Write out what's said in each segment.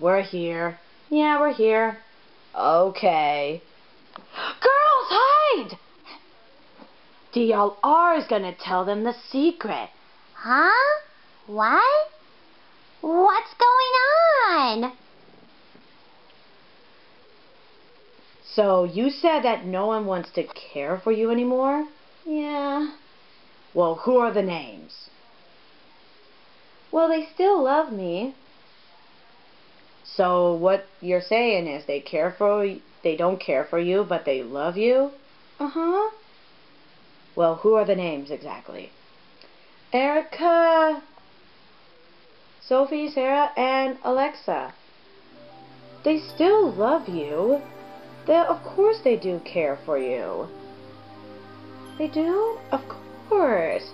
We're here. Yeah, we're here. Okay. Girls, hide! DLR is gonna tell them the secret. Huh? What? What's going on? So you said that no one wants to care for you anymore? Yeah. Well, who are the names? Well, they still love me. So what you're saying is they care for they don't care for you, but they love you? Uh-huh. Well, who are the names exactly? Erica, Sophie, Sarah, and Alexa. They still love you. They, of course they do care for you. They do? Of course.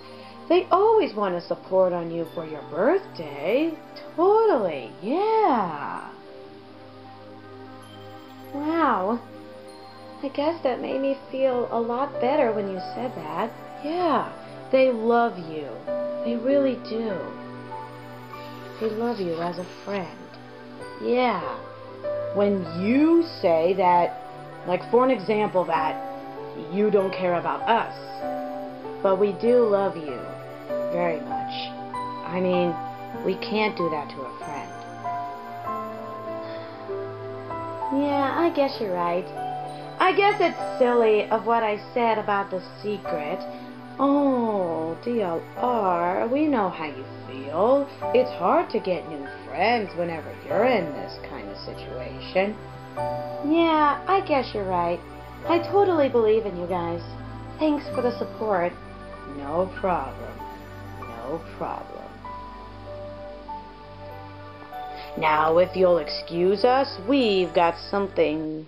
They always want to support on you for your birthday. Totally, yeah. Wow. I guess that made me feel a lot better when you said that. Yeah, they love you. They really do. They love you as a friend. Yeah. When you say that, like for an example, that you don't care about us, but we do love you very much. I mean, we can't do that to a friend. Yeah, I guess you're right. I guess it's silly of what I said about the secret. Oh, DLR, we know how you feel. It's hard to get new friends whenever you're in this kind of situation. Yeah, I guess you're right. I totally believe in you guys. Thanks for the support. No problem. No problem. Now, if you'll excuse us, we've got something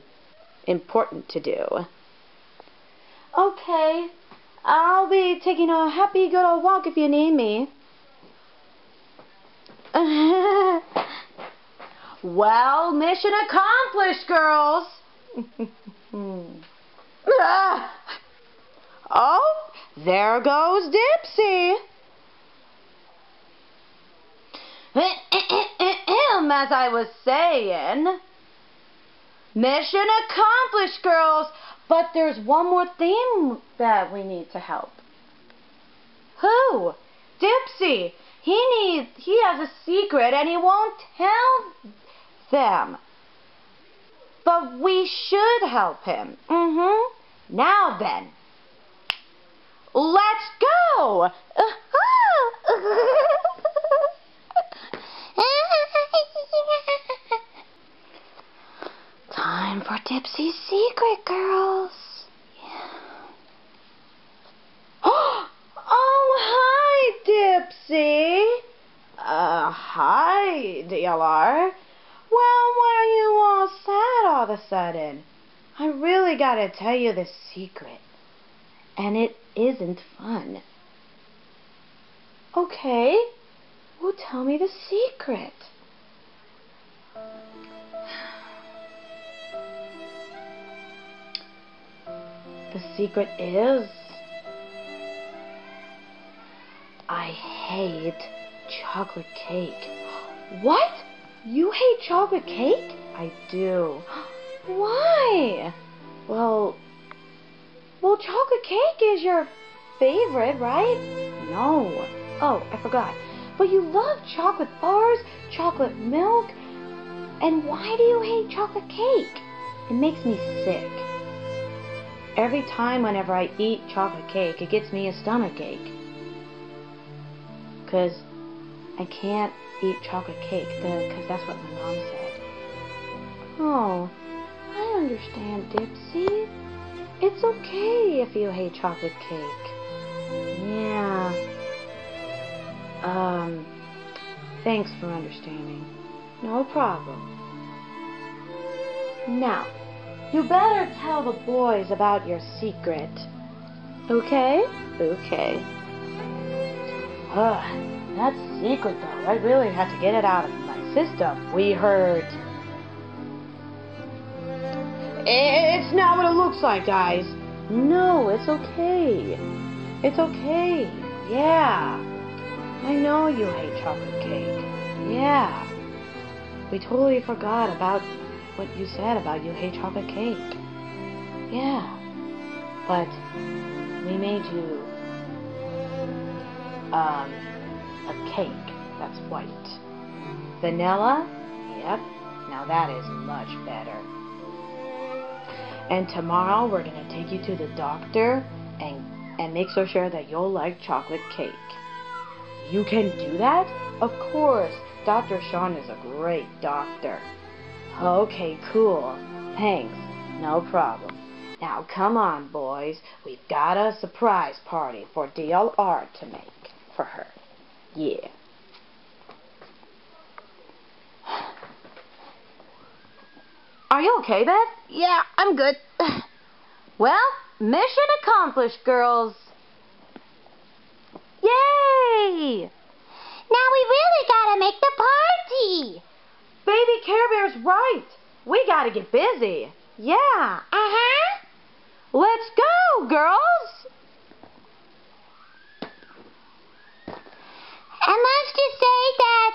important to do. Okay. I'll be taking a happy good old walk if you need me. well, mission accomplished, girls. oh, there goes Dipsy. As I was saying, mission accomplished, girls. But there's one more thing that we need to help. Who? Dipsy. He needs. He has a secret, and he won't tell them. But we should help him. Mm-hmm. Now then, let's go. Dipsy's secret, girls. Yeah. Oh, oh hi, Dipsy. Uh, hi, DLR. Well, why are you all sad all of a sudden? I really gotta tell you the secret. And it isn't fun. Okay. Well, tell me the secret. The secret is I hate chocolate cake. What? You hate chocolate cake? I do. Why? Well, well, chocolate cake is your favorite, right? No. Oh, I forgot. But you love chocolate bars, chocolate milk, and why do you hate chocolate cake? It makes me sick. Every time whenever I eat chocolate cake, it gets me a stomach ache. Because I can't eat chocolate cake, because that's what my mom said. Oh, I understand, Dipsy. It's okay if you hate chocolate cake. Yeah. Um, thanks for understanding. No problem. Now, you better tell the boys about your secret. Okay? Okay. Ugh, that secret though, I really had to get it out of my system. We heard. It's not what it looks like, guys. No, it's okay. It's okay. Yeah. I know you hate chocolate cake. Yeah. we totally forgot about what you said about you hate chocolate cake. Yeah, but we made you um, a cake that's white. Vanilla? Yep, now that is much better. And tomorrow we're going to take you to the doctor and, and make so sure that you'll like chocolate cake. You can do that? Of course. Dr. Sean is a great doctor. Okay, cool. Thanks. No problem. Now come on, boys. We've got a surprise party for DLR to make for her. Yeah. Are you okay, Beth? Yeah, I'm good. Well, mission accomplished, girls. Yay! Now we really gotta make the party. Baby Care Bear's right. We gotta get busy. Yeah. Uh-huh. Let's go, girls. And let's just say that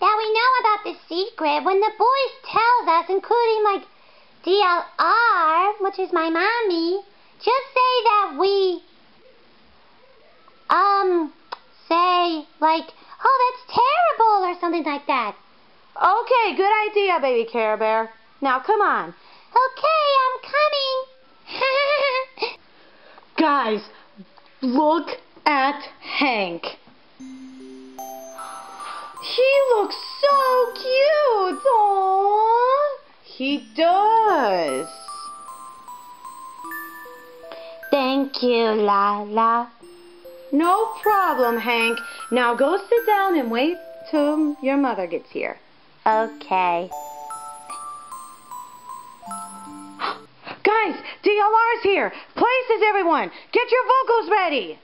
that we know about the secret when the boys tells us, including like DLR, which is my mommy, just say that we um say like, oh that's terrible or something like that. Okay, good idea, baby Care Bear. Now come on. Okay, I'm coming. Guys, look at Hank. He looks so cute. Aww. He does. Thank you, Lala. No problem, Hank. Now go sit down and wait till your mother gets here. Okay. Guys, DLR's here. Places, everyone. Get your vocals ready.